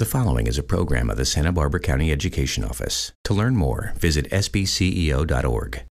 The following is a program of the Santa Barbara County Education Office. To learn more, visit sbceo.org.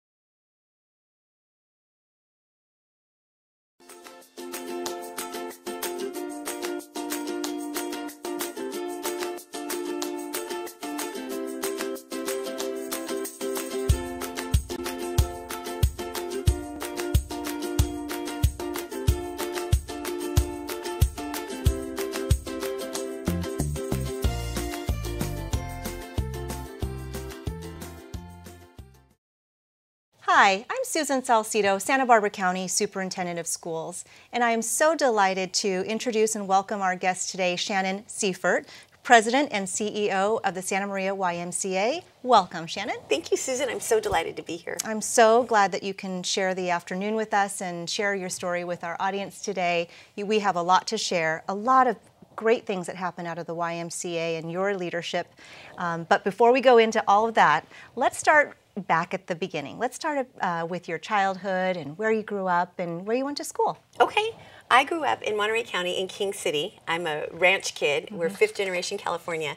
Susan Salcido, Santa Barbara County Superintendent of Schools, and I am so delighted to introduce and welcome our guest today, Shannon Seifert, President and CEO of the Santa Maria YMCA. Welcome, Shannon. Thank you, Susan. I'm so delighted to be here. I'm so glad that you can share the afternoon with us and share your story with our audience today. We have a lot to share, a lot of great things that happen out of the YMCA and your leadership. Um, but before we go into all of that, let's start back at the beginning. Let's start uh, with your childhood and where you grew up and where you went to school. Okay. I grew up in Monterey County in King City. I'm a ranch kid. Mm -hmm. We're fifth generation California,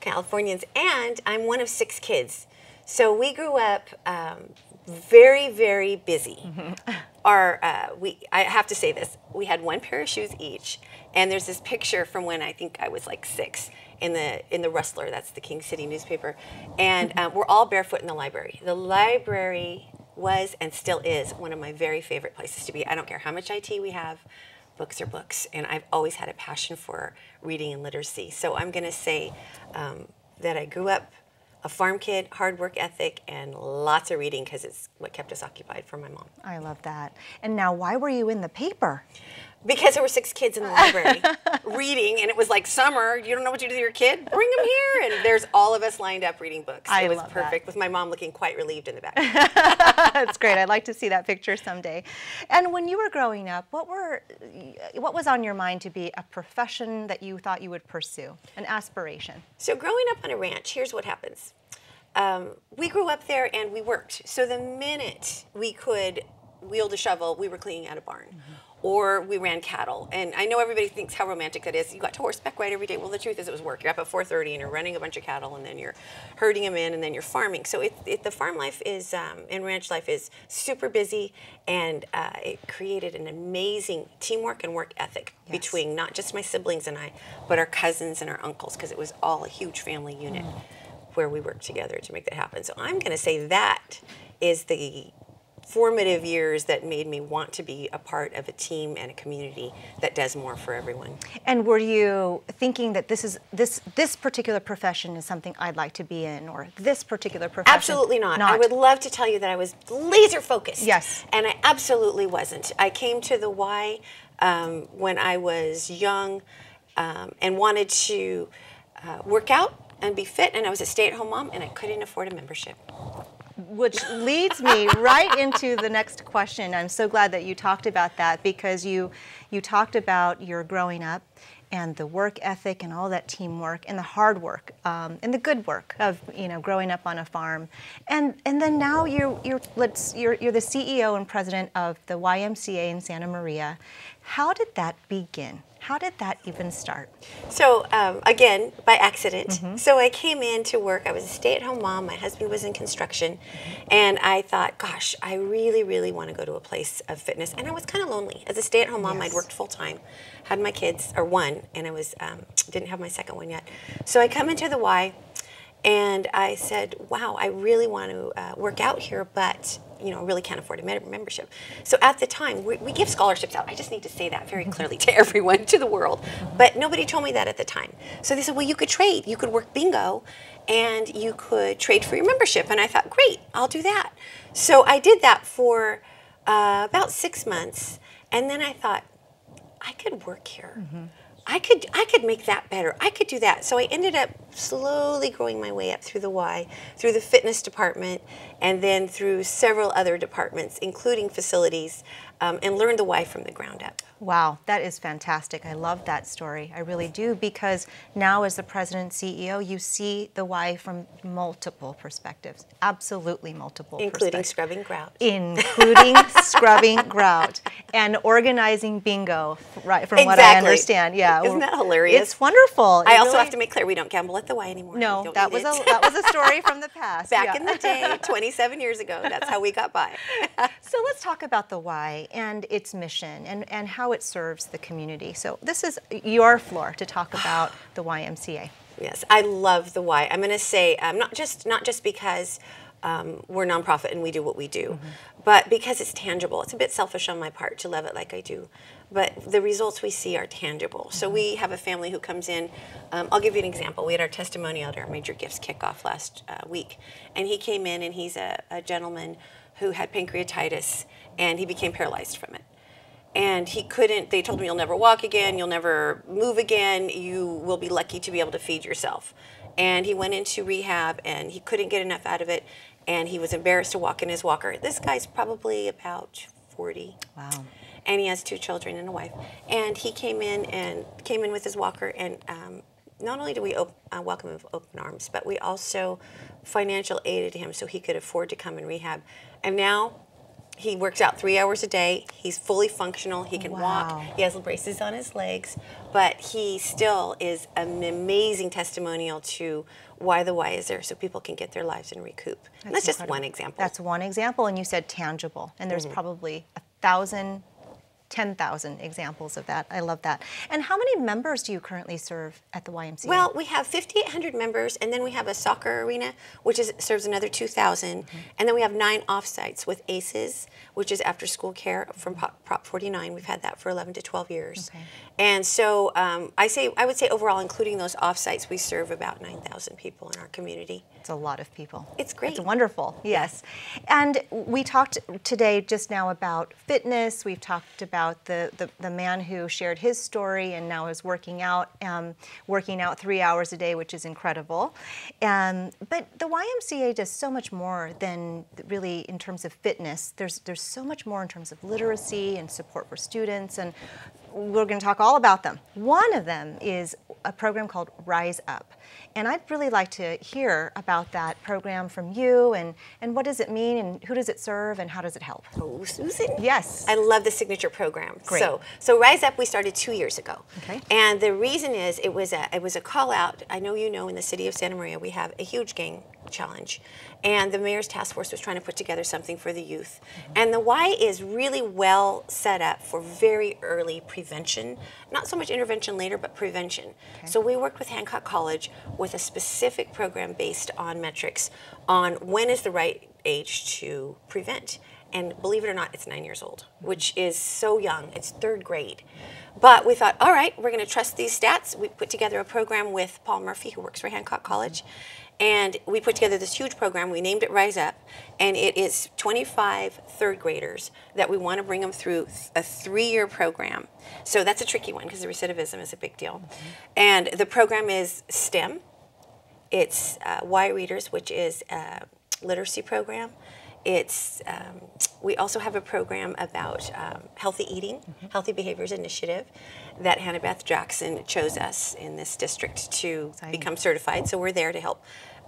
Californians, and I'm one of six kids. So we grew up um, very, very busy. Mm -hmm. Our, uh, we, I have to say this, we had one pair of shoes each, and there's this picture from when I think I was like six in the in the Rustler, that's the King City newspaper, and um, we're all barefoot in the library. The library was and still is one of my very favorite places to be. I don't care how much IT we have, books are books, and I've always had a passion for reading and literacy. So I'm going to say um, that I grew up a farm kid, hard work ethic, and lots of reading because it's what kept us occupied for my mom. I love that. And now, why were you in the paper? Because there were six kids in the library reading, and it was like summer. You don't know what to do with your kid? Bring them here, and there's all of us lined up reading books. I it was perfect, that. with my mom looking quite relieved in the back. That's great. I'd like to see that picture someday. And when you were growing up, what were what was on your mind to be a profession that you thought you would pursue, an aspiration? So growing up on a ranch, here's what happens. Um, we grew up there and we worked. So the minute we could wield a shovel, we were cleaning out a barn. Mm -hmm or we ran cattle. And I know everybody thinks how romantic that is. You got to horseback ride every day. Well, the truth is it was work. You're up at 4.30 and you're running a bunch of cattle and then you're herding them in and then you're farming. So it, it the farm life is, um, and ranch life is super busy and uh, it created an amazing teamwork and work ethic yes. between not just my siblings and I, but our cousins and our uncles because it was all a huge family unit mm. where we worked together to make that happen. So I'm going to say that is the formative years that made me want to be a part of a team and a community that does more for everyone. And were you thinking that this is this this particular profession is something I'd like to be in, or this particular profession? Absolutely not. not. I would love to tell you that I was laser focused. Yes. And I absolutely wasn't. I came to the Y um, when I was young um, and wanted to uh, work out and be fit, and I was a stay-at-home mom, and I couldn't afford a membership which leads me right into the next question. I'm so glad that you talked about that because you you talked about your growing up and the work ethic and all that teamwork and the hard work um, and the good work of you know growing up on a farm. And and then now you're you're let's you're, you're the CEO and president of the YMCA in Santa Maria. How did that begin how did that even start? So, um, again, by accident. Mm -hmm. So, I came in to work. I was a stay at home mom. My husband was in construction. Mm -hmm. And I thought, gosh, I really, really want to go to a place of fitness. And I was kind of lonely. As a stay at home mom, yes. I'd worked full time, had my kids, or one, and I was um, didn't have my second one yet. So, I come into the Y and I said, wow, I really want to uh, work out here, but you know, really can't afford a membership. So at the time, we, we, give scholarships out. I just need to say that very clearly to everyone, to the world. But nobody told me that at the time. So they said, well, you could trade. You could work bingo and you could trade for your membership. And I thought, great, I'll do that. So I did that for uh, about six months. And then I thought, I could work here. Mm -hmm. I could I could make that better. I could do that. So I ended up slowly growing my way up through the Y, through the fitness department, and then through several other departments, including facilities. Um, and learn the why from the ground up. Wow, that is fantastic. I love that story. I really do because now, as the president CEO, you see the why from multiple perspectives, absolutely multiple, including scrubbing grout, including scrubbing grout and organizing bingo. Right, from exactly. what I understand, yeah. Isn't that hilarious? It's wonderful. I also really... have to make clear we don't gamble at the Y anymore. No, that was a that was a story from the past. Back yeah. in the day, 27 years ago, that's how we got by. so let's talk about the Y and its mission and and how it serves the community. So this is your floor to talk about the YMCA. Yes, I love the Y. I'm going to say um, not just not just because um, we're nonprofit and we do what we do, mm -hmm. but because it's tangible. It's a bit selfish on my part to love it like I do, but the results we see are tangible. So we have a family who comes in. Um, I'll give you an example. We had our testimonial at our major gifts kickoff last uh, week, and he came in and he's a, a gentleman who had pancreatitis and he became paralyzed from it. And he couldn't they told him you'll never walk again. You'll never move again. You will be lucky to be able to feed yourself. And he went into rehab and he couldn't get enough out of it and he was embarrassed to walk in his walker. This guy's probably about 40 wow. And he has two children and a wife. And he came in and came in with his walker and um, not only did we op- uh, welcome him with open arms but we also financial aided him so he could afford to come and rehab. And now he works out three hours a day. He's fully functional. He can wow. walk. He has braces on his legs, but he still is an amazing testimonial to why the why is there, so people can get their lives and recoup. That's, and that's just one example. That's one example, and you said tangible, and there's mm -hmm. probably a thousand 10,000 examples of that. I love that. And how many members do you currently serve at the YMCA? Well, we have 5,800 members, and then we have a soccer arena, which is, serves another 2,000. Mm -hmm. And then we have nine offsites with ACES, which is after school care from Prop 49. We've had that for 11 to 12 years. Okay. And so um, I say, I would say overall, including those offsites, we serve about 9,000 people in our community. It's a lot of people. It's great. It's wonderful, yes. And we talked today just now about fitness. We've talked about the, the, the man who shared his story and now is working out, um, working out three hours a day, which is incredible. Um, but the YMCA does so much more than really in terms of fitness. There's, there's so much more in terms of literacy and support for students and we're going to talk all about them. One of them is a program called Rise Up. And I'd really like to hear about that program from you and, and what does it mean and who does it serve and how does it help? Oh, Susan. Yes. I love the signature program. Great. So, so Rise Up we started two years ago. Okay. And the reason is it was a, it was a call out. I know you know in the city of Santa Maria we have a huge gang challenge. And the mayor's task force was trying to put together something for the youth. And the Y is really well set up for very early prevention, not so much intervention later, but prevention. Okay. So we worked with Hancock College with a specific program based on metrics on when is the right age to prevent. And believe it or not, it's nine years old, which is so young. It's third grade. But we thought, all right, we're going to trust these stats. We put together a program with Paul Murphy, who works for Hancock College. And we put together this huge program. We named it Rise Up. And it is 25 third graders that we want to bring them through a three year program. So that's a tricky one because the recidivism is a big deal. Mm -hmm. And the program is STEM, it's uh, Y Readers, which is a literacy program. It's um, we also have a program about um, healthy eating, mm -hmm. healthy behaviors initiative, that Hannah-Beth Jackson chose us in this district to Exciting. become certified. So we're there to help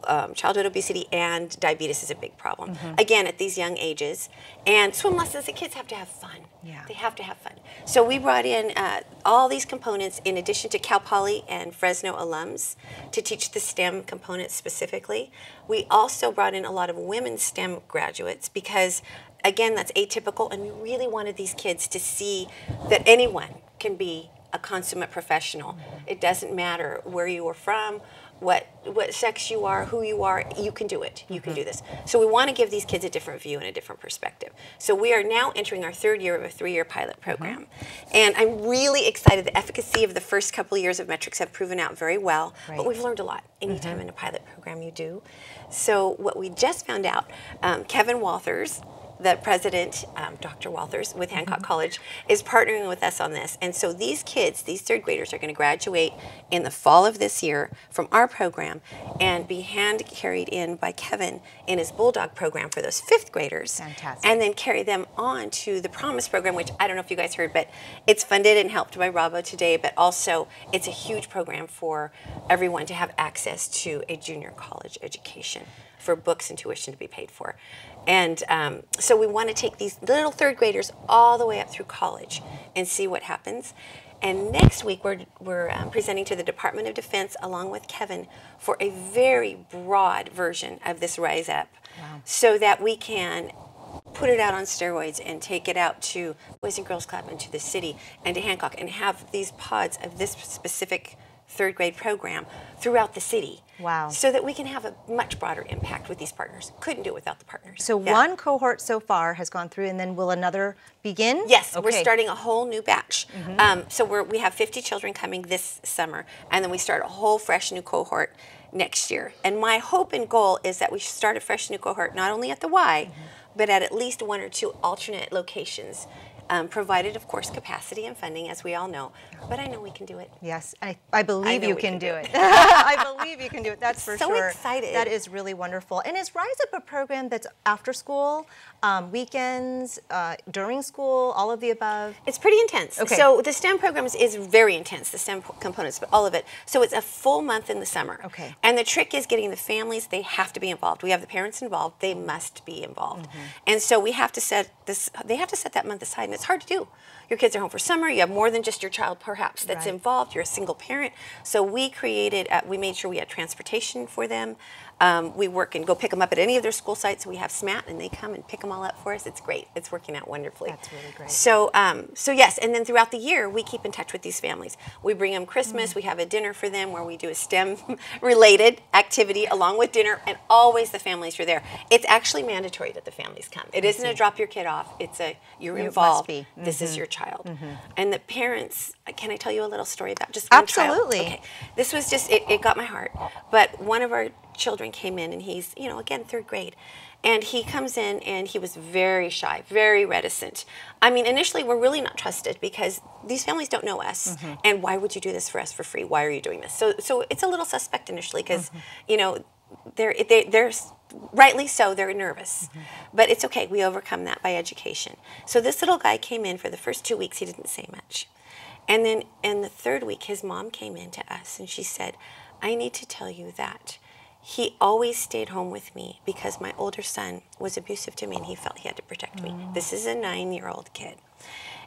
um, childhood obesity and diabetes is a big problem. Mm -hmm. Again, at these young ages. And swim lessons, the kids have to have fun. Yeah. They have to have fun. So we brought in uh, all these components in addition to Cal Poly and Fresno alums to teach the STEM components specifically. We also brought in a lot of women STEM graduates because, again, that's atypical, and we really wanted these kids to see that anyone can be a consummate professional. It doesn't matter where you are from, what what sex you are, who you are, you can do it. You mm-hmm. can do this. So we want to give these kids a different view and a different perspective. So we are now entering our third year of a three-year pilot mm-hmm. program. Mm-hmm. And I'm really excited. The efficacy of the first couple of years of metrics have proven out very well, right. but we've learned a lot. Anytime mm-hmm. in a pilot program you do. So what we just found out, um, Kevin Walthers, the president, um, Dr. Walthers with Hancock Mm-hmm. College, is partnering with us on this. And so these kids, these third graders, are going to graduate in the fall of this year from our program and be hand carried in by Kevin in his Bulldog program for those fifth graders. Fantastic. And then carry them on to the Promise program, which I don't know if you guys heard, but it's funded and helped by Bravo today, but also it's a huge program for everyone to have access to a junior college education for books and tuition to be paid for. And um, so we want to take these little third graders all the way up through college and see what happens. And next week, we're, we're um, presenting to the Department of Defense along with Kevin for a very broad version of this Rise Up so that we can put it out on steroids and take it out to Boys and Girls Club and to the city and to Hancock and have these pods of this specific third grade program throughout the city. Wow. So that we can have a much broader impact with these partners. Couldn't do it without the partners. So Yeah. one cohort so far has gone through, and then will another begin? Yes, we're starting a whole new batch. Um, so we're, we have 50 children coming this summer, and then we start a whole fresh new cohort next year. And my hope and goal is that we start a fresh new cohort not only at the Y, but at at least one or two alternate locations, um, provided, of course, capacity and funding, as we all know. But I know we can do it. Yes, I, I believe know you can can do do it. I believe you can do it. That's for So sure. excited. That is really wonderful. And is Rise Up a program that's after school, um, weekends, uh, during school, all of the above? It's pretty intense. Okay. So the STEM program is, very intense, the STEM components, but all of it. So it's a full month in the summer. Okay. And the trick is getting the families, they have to be involved. We have the parents involved, they must be involved. Mm-hmm. And so we have to set this, they have to set that month aside, and it's hard to do. Your kids are home for summer, you have more than just your child perhaps that's Right. involved, you're a single parent. So we created, uh, we made sure we had transportation for them. Um, we work and go pick them up at any of their school sites. We have SMAT, and they come and pick them all up for us. It's great. It's working out wonderfully. That's really great. So, um, so yes, and then throughout the year, we keep in touch with these families. We bring them Mm. Christmas. We have a dinner for them where we do a STEM-related activity along with dinner, and always the families are there. It's actually mandatory that the families come. It isn't a drop your kid off. It's a you're It must involved. be. Mm-hmm. This is your child, and the parents. Can I tell you a little story about just one child? Absolutely. Okay. This was just it, it got my heart. But one of our children came in, and he's you know again third grade. And he comes in and he was very shy, very reticent. I mean, initially, we're really not trusted because these families don't know us. Mm-hmm. And why would you do this for us for free? Why are you doing this? So, so it's a little suspect initially because, mm-hmm. you know, they're, they, they're rightly so, they're nervous. Mm-hmm. But it's okay. We overcome that by education. So this little guy came in for the first two weeks, he didn't say much. And then in the third week, his mom came in to us and she said, I need to tell you that he always stayed home with me because my older son was abusive to me and he felt he had to protect me. Mm. This is a nine year old kid.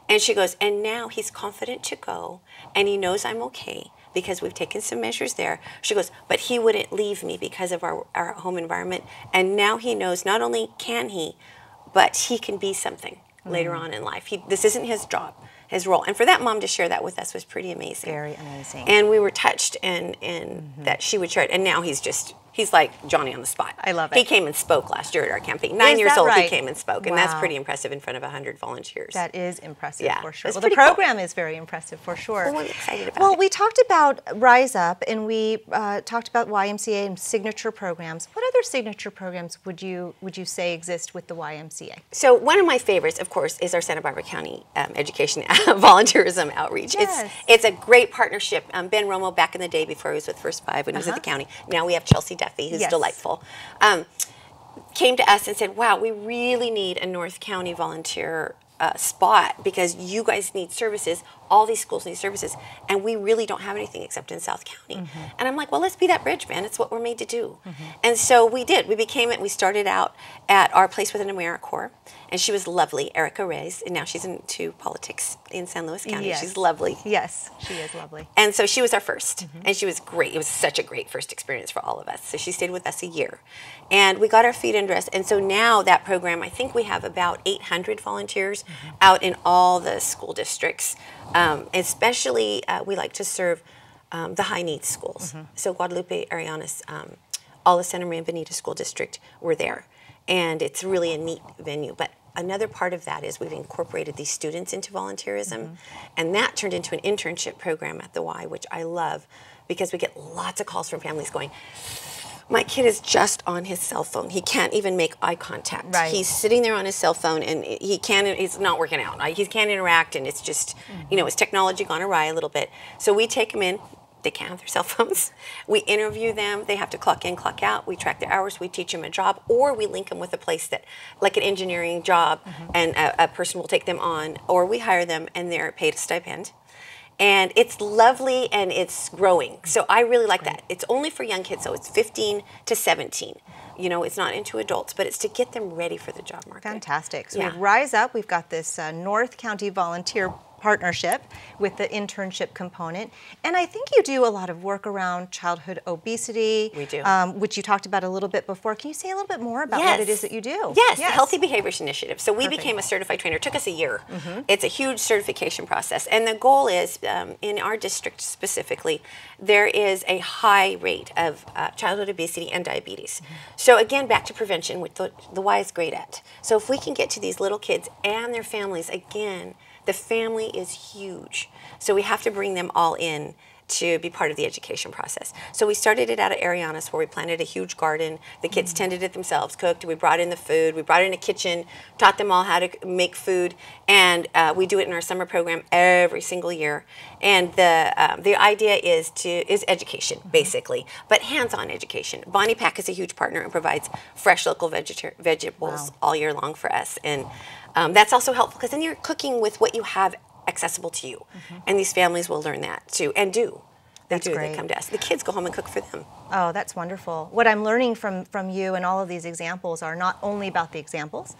And she goes, and now he's confident to go and he knows I'm okay because we've taken some measures there. She goes, but he wouldn't leave me because of our, our home environment. And now he knows not only can he, but he can be something later mm. on in life. He, this isn't his job, his role. And for that mom to share that with us was pretty amazing. Very amazing. And we were touched and, and mm-hmm. that she would share it. And now he's just, he's like Johnny on the spot. I love it. He came and spoke last year at our campaign. Nine Is years old, he came and spoke. And that's pretty impressive in front of 100 volunteers. That is impressive Yeah, for sure. Well, the pretty cool. program is very impressive for sure. Well, I'm excited about Well, it. we talked about Rise Up and we uh, talked about YMCA and signature programs. What other signature programs would you would you say exist with the YMCA? So one of my favorites, of course, is our Santa Barbara County um, Education Volunteerism Outreach. Yes. It's it's a great partnership. Um, ben Romo, back in the day before he was with First Five when he was at the county. Now we have Chelsea Duffy, who's. Yes. delightful. Um, came to us and said, "Wow, we really need a North County volunteer." Uh, spot because you guys need services all these schools and these services and we really don't have anything except in south county Mm-hmm. and i'm like well let's be that bridge man it's what we're made to do and so we did we became it we started out at our place with an AmeriCorps and she was lovely erica reyes and now she's into politics in san luis county Yes. she's lovely Yes, she is lovely. and so she was our 1st Mm-hmm. and she was great. It was such a great first experience for all of us. So she stayed with us a year, and we got our feet under us. And so now that program, I think we have about 800 volunteers Mm-hmm. out in all the school districts. Um, especially, uh, we like to serve um, the high needs schools. Mm-hmm. So Guadalupe, Arellanes, um, all the Santa Maria and Bonita School District were there, and it's really a neat venue. But another part of that is we've incorporated these students into volunteerism, Mm-hmm. and that turned into an internship program at the Y, which I love because we get lots of calls from families going, my kid is just on his cell phone. He can't even make eye contact. Right. He's sitting there on his cell phone and he can't, it's not working out. He can't interact and it's just, mm-hmm. you know, his technology gone awry a little bit. So we take him in. They can't have their cell phones. We interview them. They have to clock in, clock out. We track their hours. We teach them a job, or we link them with a place that, like an engineering job, mm-hmm. and a, a person will take them on, or we hire them and they're paid a stipend and it's lovely and it's growing. So I really like that. It's only for young kids, so it's 15 to 17. You know, it's not into adults, but it's to get them ready for the job market. Fantastic. So Yeah. with Rise Up, we've got this uh, North County Volunteer Partnership with the internship component. And I think you do a lot of work around childhood obesity. We do. Um, which you talked about a little bit before. Can you say a little bit more about what it is that you do? Yes, the Healthy Behaviors Initiative. So we Perfect. Became a certified trainer. It took us a year. It's a huge certification process. And the goal is, um, in our district specifically, there is a high rate of uh, childhood obesity and diabetes. Mm-hmm. So again, back to prevention, which the, the Y is great at. So if we can get to these little kids and their families, again, the family is huge. So we have to bring them all in to be part of the education process. So we started it out at Arellanes where we planted a huge garden. The kids tended it themselves, cooked. We brought in the food. We brought in a kitchen, taught them all how to make food, and uh, we do it in our summer program every single year. And the um, the idea is to is education basically, but hands-on education. Bonipak is a huge partner and provides fresh local vegeta- vegetables Wow. all year long for us, and um, that's also helpful because then you're cooking with what you have accessible to you, mm-hmm. and these families will learn that too and do. They. That's do. great. They come to us. The kids go home and cook for them. Oh, that's wonderful. What I'm learning from, from you and all of these examples are not only about the examples,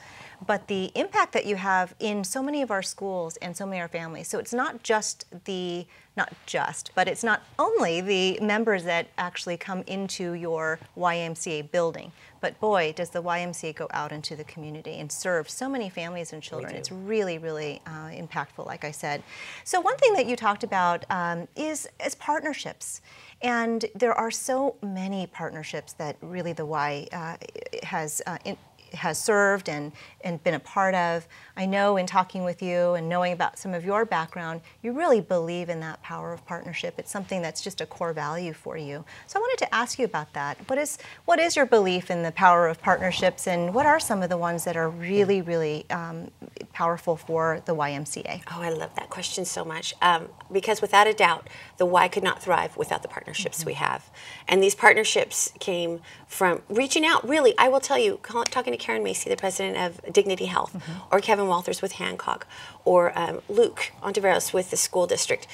but the impact that you have in so many of our schools and so many of our families. So it's not just the, not just, but it's not only the members that actually come into your YMCA building, but boy, does the YMCA go out into the community and serve so many families and children. It's really, really uh, impactful, like I said. So one thing that you talked about um, is, is partnerships. And there are so many partnerships that really the Y uh, has uh, in, has served and, and been a part of. I know in talking with you and knowing about some of your background, you really believe in that power of partnership. It's something that's just a core value for you. So I wanted to ask you about that. What is what is your belief in the power of partnerships, and what are some of the ones that are really, really um, powerful for the YMCA? Oh, I love that question so much. Um, because without a doubt, the Y could not thrive without the partnerships Mm-hmm. we have. And these partnerships came from reaching out, really, I will tell you, call, talking to Karen Macy, the president of Dignity Health, Mm-hmm. or Kevin Walthers with Hancock, or um, Luke Ontiveros with the school district.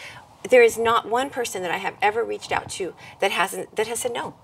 There is not one person that I have ever reached out to that hasn't that has said no.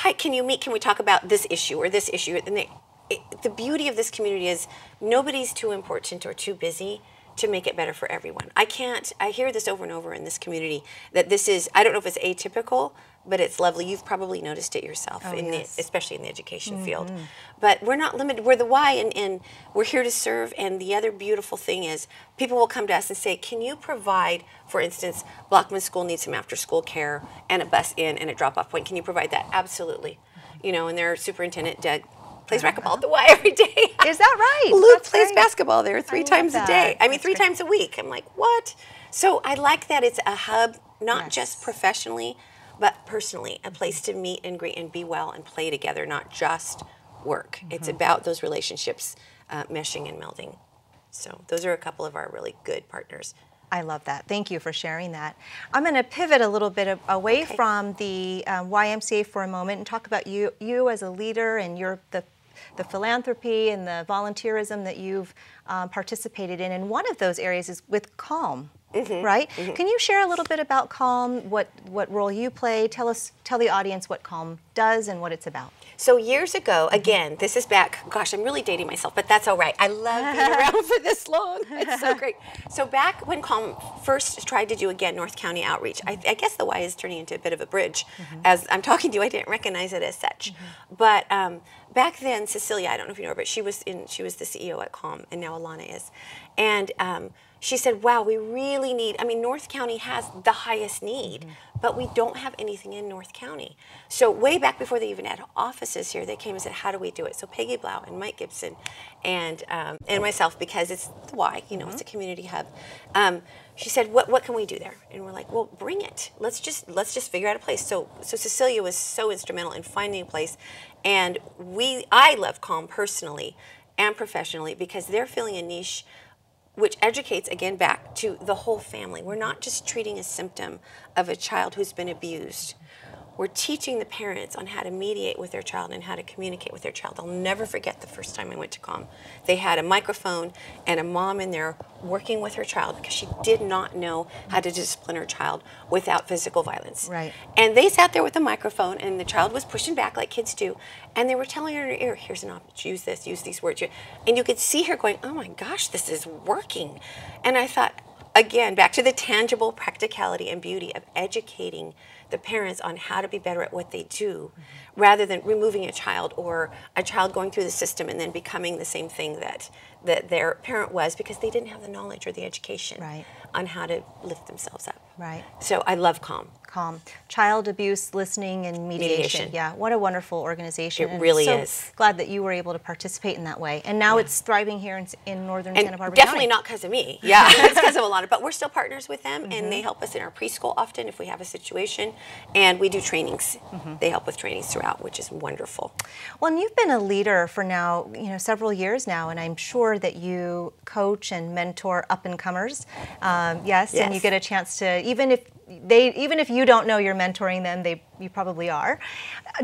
Hi, can you meet? Can we talk about this issue or this issue? And they, it, the beauty of this community is nobody's too important or too busy to make it better for everyone. I can't, I hear this over and over in this community that this is, I don't know if it's atypical, but it's lovely. You've probably noticed it yourself, Oh, in yes. the, especially in the education mm-hmm. field. But we're not limited. We're the Y, and, and we're here to serve. And the other beautiful thing is, people will come to us and say, "Can you provide, for instance, Blochman School needs some after-school care and a bus in and a drop-off point. Can you provide that?" Absolutely. You know, and their superintendent, Doug, plays racquetball at the Y every day. Is that right? Luke That's plays great. basketball there three times a day. I mean, That's three great. times a week. I'm like, what? So I like that it's a hub, not Yes. just professionally, but personally, a place to meet and greet and be well and play together, not just work. It's Mm-hmm. about those relationships uh, meshing and melding. So those are a couple of our really good partners. I love that. Thank you for sharing that. I'm going to pivot a little bit away Okay. from the um, YMCA for a moment and talk about you, you as a leader and your the the philanthropy and the volunteerism that you've um, participated in. And one of those areas is with Calm, Mm-hmm. right? Can you share a little bit about Calm? What what role you play? Tell us, tell the audience what Calm does and what it's about. So years ago, again, this is back. Gosh, I'm really dating myself, but that's all right. I love being around for this long. It's so great. So back when Calm first tried to do again North County outreach, I, I guess the Y is turning into a bit of a bridge. As I'm talking to you, I didn't recognize it as such. But um, back then, Cecilia, I don't know if you know her, but she was in she was the CEO at Calm, and now Alana is, and um, she said, "Wow, we really need. I mean, North County has the highest need, mm-hmm. but we don't have anything in North County. So way back before they even had offices here, they came and said, "How do we do it?" So Peggy Blau and Mike Gibson, and um, and myself, because it's the Y, you know, mm-hmm. it's a community hub. Um, she said, "What what can we do there?" And we're like, "Well, bring it. Let's just let's just figure out a place." So so Cecilia was so instrumental in finding a place, and we I love Calm personally and professionally because they're filling a niche which educates again back to the whole family. We're not just treating a symptom of a child who's been abused we're teaching the parents on how to mediate with their child and how to communicate with their child. I'll never forget the first time I went to CALM. They had a microphone and a mom in there working with her child because she did not know how to discipline her child without physical violence. Right. And they sat there with a the microphone and the child was pushing back like kids do. And they were telling her in her ear, here's an option, use this, use these words. And you could see her going, oh my gosh, this is working. And I thought, again, back to the tangible practicality and beauty of educating the parents on how to be better at what they do mm-hmm. rather than removing a child or a child going through the system and then becoming the same thing that that their parent was because they didn't have the knowledge or the education right. on how to lift themselves up. Right. So I love CALM. CALM. Child Abuse Listening and Mediation. Mediation. Yeah, what a wonderful organization. It and really so is. Glad that you were able to participate in that way. And now yeah. it's thriving here in, in northern and Santa Barbara Definitely County. not because of me. Yeah, it's because of a Alana. But we're still partners with them, mm-hmm. and they help us in our preschool often if we have a situation. And we do trainings. Mm-hmm. They help with trainings throughout, which is wonderful. Well, and you've been a leader for now, you know, several years now, and I'm sure that you coach and mentor up and comers. Um, yes, yes, and you get a chance to even if they even if you don't know you're mentoring them, they you probably are.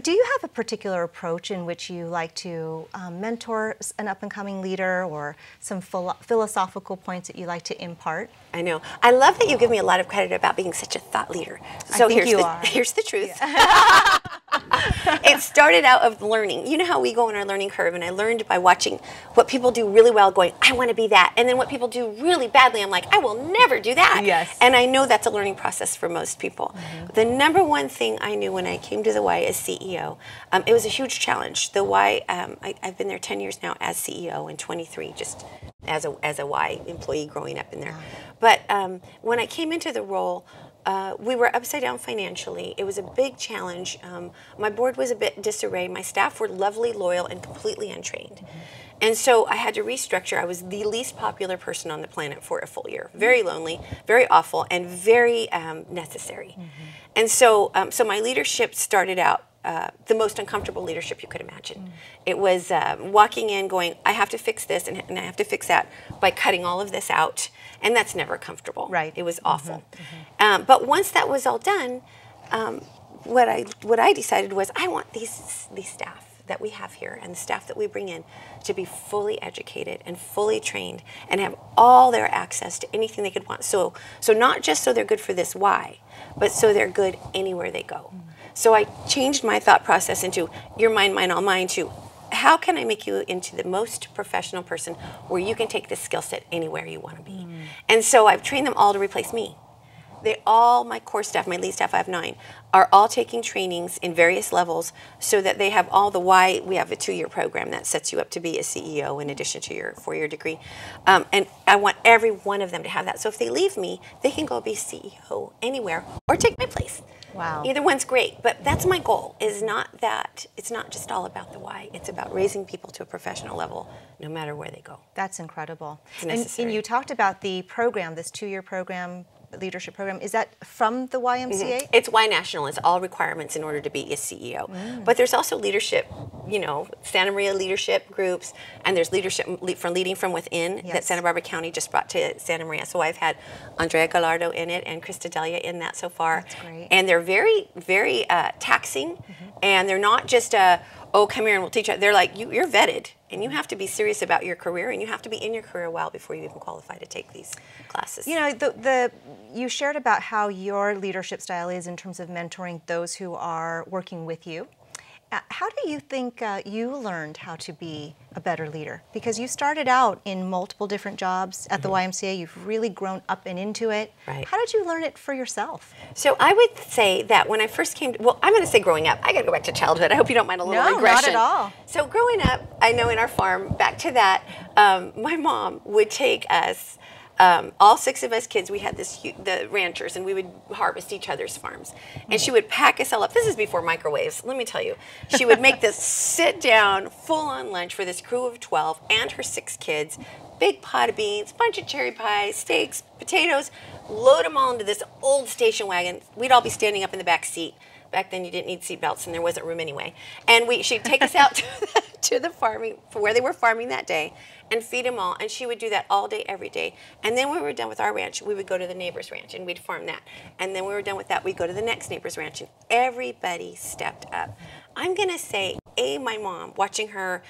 Do you have a particular approach in which you like to um, mentor an up and coming leader, or some philo- philosophical points that you like to impart? I know. I love that you give me a lot of credit about being such a thought leader. So here's the, are. here's the truth. Yeah. it started out of learning. You know how we go on our learning curve, and I learned by watching what people do really well, going, I want to be that. And then what people do really badly, I'm like, I will never do that. Yes. And I know that's a learning process for most people. Mm-hmm. The number one thing I knew when I came to the Y as CEO, um, it was a huge challenge. The Y, um, I, have been there 10 years now as CEO and 23 just as a, as a Y employee growing up in there. But um, when I came into the role, uh, we were upside down financially. It was a big challenge. Um, my board was a bit disarray. My staff were lovely, loyal, and completely untrained. Mm-hmm. And so I had to restructure. I was the least popular person on the planet for a full year. Very lonely, very awful, and very um, necessary. Mm-hmm. And so, um, so my leadership started out uh, the most uncomfortable leadership you could imagine. Mm. It was um, walking in, going, I have to fix this and, and, I have to fix that by cutting all of this out, and that's never comfortable. Right. It was awful. Mm-hmm. Mm-hmm. Um, but once that was all done, um, what I what I decided was I want these these staff that we have here and the staff that we bring in to be fully educated and fully trained and have all their access to anything they could want. So so not just so they're good for this why, but so they're good anywhere they go. Mm. So I changed my thought process into your mind, mine, all mine to how can I make you into the most professional person where you can take this skill set anywhere you want to be? Mm. And so I've trained them all to replace me. They all, my core staff, my lead staff, I have nine, are all taking trainings in various levels so that they have all the why. We have a two year program that sets you up to be a CEO in addition to your four year degree. Um, and I want every one of them to have that. So if they leave me, they can go be CEO anywhere or take my place. Wow. Either one's great, but that's my goal. Is not that it's not just all about the why. It's about raising people to a professional level, no matter where they go. That's incredible. And, and you talked about the program, this two-year program leadership program. Is that from the YMCA? Mm-hmm. It's Y National. It's all requirements in order to be a CEO. Mm. But there's also leadership, you know, Santa Maria leadership groups, and there's leadership from leading from within yes. that Santa Barbara County just brought to Santa Maria. So I've had Andrea Gallardo in it and Krista Delia in that so far. That's great. And they're very, very uh, taxing, mm-hmm. and they're not just a oh, come here and we'll teach you. They're like, you, you're vetted and you have to be serious about your career and you have to be in your career a while before you even qualify to take these classes. You know, the, the you shared about how your leadership style is in terms of mentoring those who are working with you. Uh, how do you think uh, you learned how to be a better leader? Because you started out in multiple different jobs at mm-hmm. the YMCA. You've really grown up and into it. Right. How did you learn it for yourself? So I would say that when I first came, to, well, I'm going to say growing up. I got to go back to childhood. I hope you don't mind a little no, regression. No, not at all. So growing up, I know in our farm, back to that, um, my mom would take us um, all six of us kids, we had this the ranchers, and we would harvest each other's farms. And she would pack us all up. This is before microwaves. Let me tell you, she would make this sit down, full on lunch for this crew of twelve and her six kids. Big pot of beans, bunch of cherry pies, steaks, potatoes. Load them all into this old station wagon. We'd all be standing up in the back seat back then you didn't need seatbelts and there wasn't room anyway. And we, she'd take us out to the, to the farming, for where they were farming that day, and feed them all. And she would do that all day, every day. And then when we were done with our ranch, we would go to the neighbor's ranch and we'd farm that. And then when we were done with that, we'd go to the next neighbor's ranch and everybody stepped up. I'm going to say, A, my mom, watching her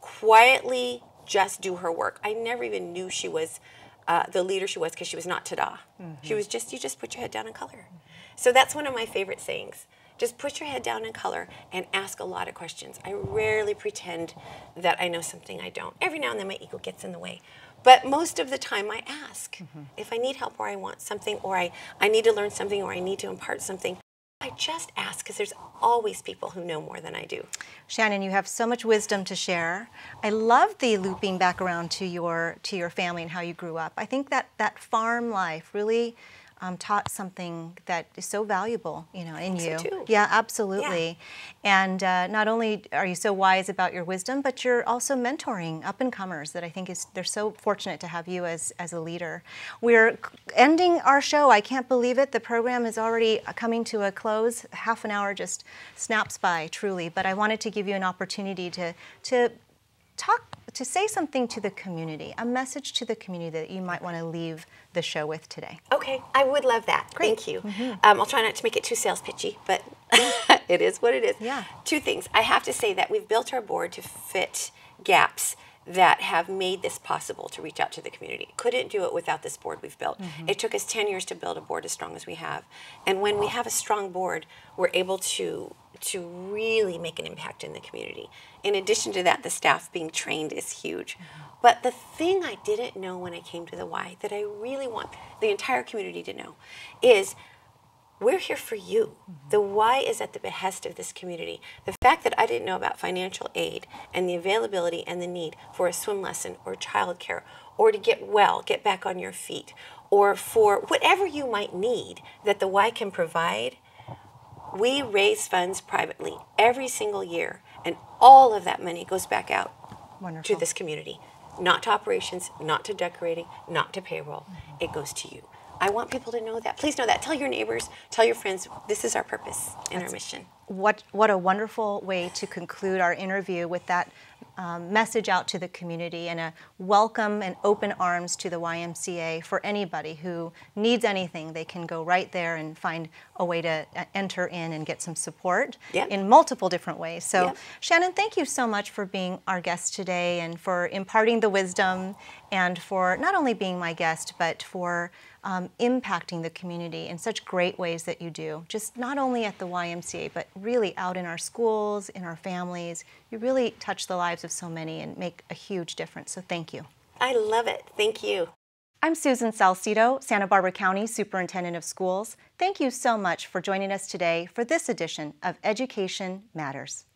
quietly just do her work. I never even knew she was uh, the leader she was because she was not ta-da. Mm-hmm. She was just, you just put your head down and color. So that's one of my favorite sayings. Just put your head down in color and ask a lot of questions. I rarely pretend that I know something I don't. Every now and then my ego gets in the way. But most of the time I ask. Mm-hmm. If I need help or I want something or I, I need to learn something or I need to impart something, I just ask because there's always people who know more than I do. Shannon, you have so much wisdom to share. I love the looping back around to your to your family and how you grew up. I think that that farm life really um, taught something that is so valuable, you know, in you. So yeah, absolutely. Yeah. And uh, not only are you so wise about your wisdom, but you're also mentoring up and comers. That I think is they're so fortunate to have you as as a leader. We're ending our show. I can't believe it. The program is already coming to a close. Half an hour just snaps by, truly. But I wanted to give you an opportunity to to talk to say something to the community, a message to the community that you might want to leave the show with today. Okay, I would love that. Great. Thank you. Mm-hmm. Um, I'll try not to make it too sales pitchy, but it is what it is. Yeah. Two things. I have to say that we've built our board to fit gaps that have made this possible to reach out to the community. Couldn't do it without this board we've built. Mm-hmm. It took us 10 years to build a board as strong as we have. And when we have a strong board, we're able to to really make an impact in the community. In addition to that, the staff being trained is huge. Mm-hmm. But the thing I didn't know when I came to the Y that I really want the entire community to know is we're here for you. Mm-hmm. The Y is at the behest of this community. The fact that I didn't know about financial aid and the availability and the need for a swim lesson or childcare or to get well, get back on your feet, or for whatever you might need that the Y can provide we raise funds privately every single year, and all of that money goes back out Wonderful. to this community. Not to operations, not to decorating, not to payroll. Mm-hmm. It goes to you. I want people to know that. Please know that. Tell your neighbors, tell your friends, this is our purpose and That's, our mission. What, what a wonderful way to conclude our interview with that um, message out to the community and a welcome and open arms to the YMCA for anybody who needs anything. They can go right there and find a way to uh, enter in and get some support yep. in multiple different ways. So, yep. Shannon, thank you so much for being our guest today and for imparting the wisdom and for not only being my guest, but for um, impacting the community in such great ways that you do, just not only at the YMCA, but really out in our schools, in our families. You really touch the lives of so many and make a huge difference. So thank you. I love it. Thank you. I'm Susan Salcido, Santa Barbara County Superintendent of Schools. Thank you so much for joining us today for this edition of Education Matters.